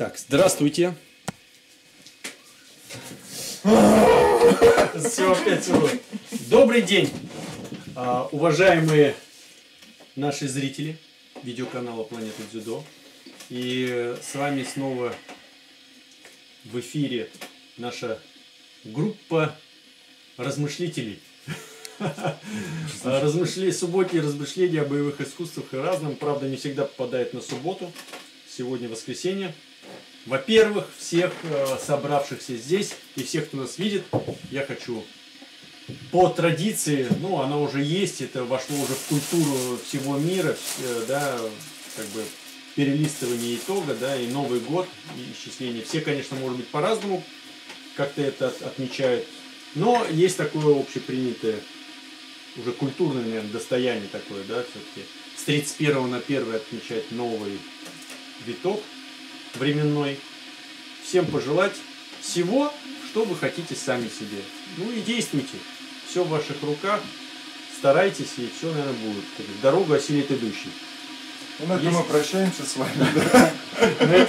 Так, здравствуйте. Все, опять целую. Добрый день, а, уважаемые наши зрители видеоканала Планета Дзюдо. И с вами снова в эфире наша группа размышлителей. Размышления, субботние размышления о боевых искусствах и разном. Правда, не всегда попадает на субботу. Сегодня воскресенье. Во-первых, всех э, собравшихся здесь и всех, кто нас видит, я хочу по традиции, ну, она уже есть, это вошло уже в культуру всего мира, э, да, как бы перелистывание итога, да, и Новый год, и исчисление. Все, конечно, может быть, по-разному как-то это от- отмечают, но есть такое общепринятое, уже культурное, наверное, достояние такое, да, все-таки. С 31 на 1 отмечать новый виток временной. Всем пожелать всего, что вы хотите сами себе. Ну и действуйте. Все в ваших руках. Старайтесь, и все, наверное, будет. Дорогу осилит идущий. Ну, на этом Есть- мы прощаемся с вами.